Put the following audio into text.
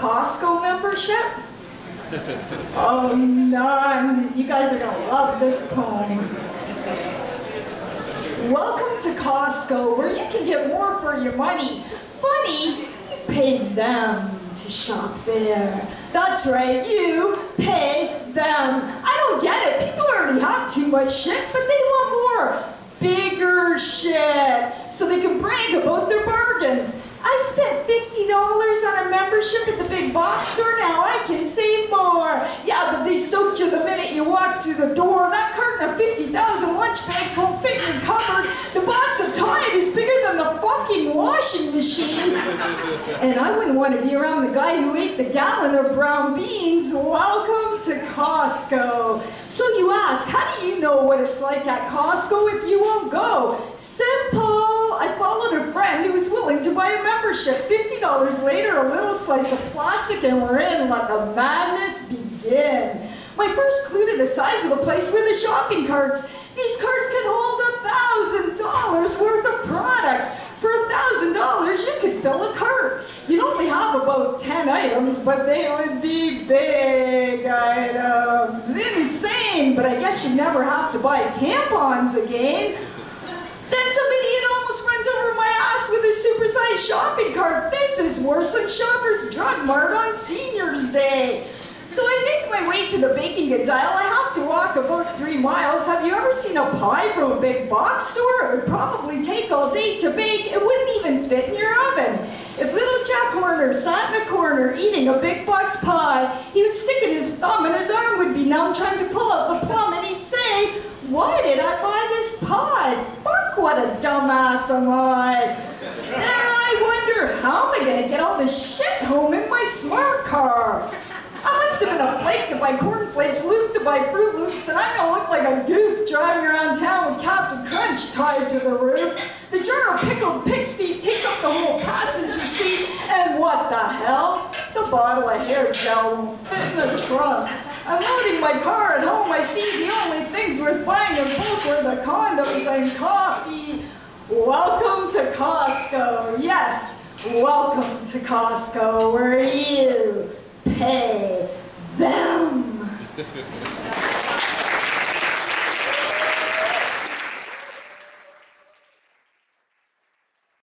Costco membership? Oh, none. You guys are gonna love this poem. Welcome to Costco, where you can get more for your money. Funny, you pay them to shop there. That's right, you pay them. I don't get it. People already have too much shit, but they want more. Bigger shit. So they can brag about their bargains. I spent $50 on a membership at the big box store. Now I can save more. Yeah, but they soaked you the minute you walked through the door. That carton of 50,000 lunch bags won't fit in your cupboard. The box of Tide is bigger than the fucking washing machine. And I wouldn't want to be around the guy who ate the gallon of brown beans. Welcome to Costco. So you ask, how do you know what it's like at Costco if you won't go? Simple. I followed a friend who was willing to buy a membership. $50 later, a little slice of plastic, and we're in. Let the madness begin. My first clue to the size of the place were the shopping carts. These carts can hold a $1,000 worth of product. For a $1,000, you could fill a cart. You'd only have about 10 items, but they would be big items. Insane, but I guess you never have to buy tampons again. Then some idiot almost runs over my ass with his supersized shopping cart. Than Shoppers Drug Mart on Senior's Day. So I make my way to the baking aisle. I have to walk about three miles. Have you ever seen a pie from a big box store? It would probably take all day to bake. It wouldn't even fit in your oven. If little Jack Horner sat in a corner eating a big box pie, he would stick in his thumb and his arm would be numb trying to pull out the plum and he'd say, why did I buy this pie? Fuck, what a dumbass am I. Wonder, how am I gonna get all this shit home in my smart car? I must have been a flake to buy cornflakes, Luke to buy Froot Loops, and I'm gonna look like a goof driving around town with Captain Crunch tied to the roof. The of pickled pig's feet takes up the whole passenger seat, and what the hell? The bottle of hair gel won't fit in the trunk. I'm loading my car at home. I see the only things worth buying in bulk are the condoms and coffee. Welcome to Costco. Welcome to Costco, where you pay them.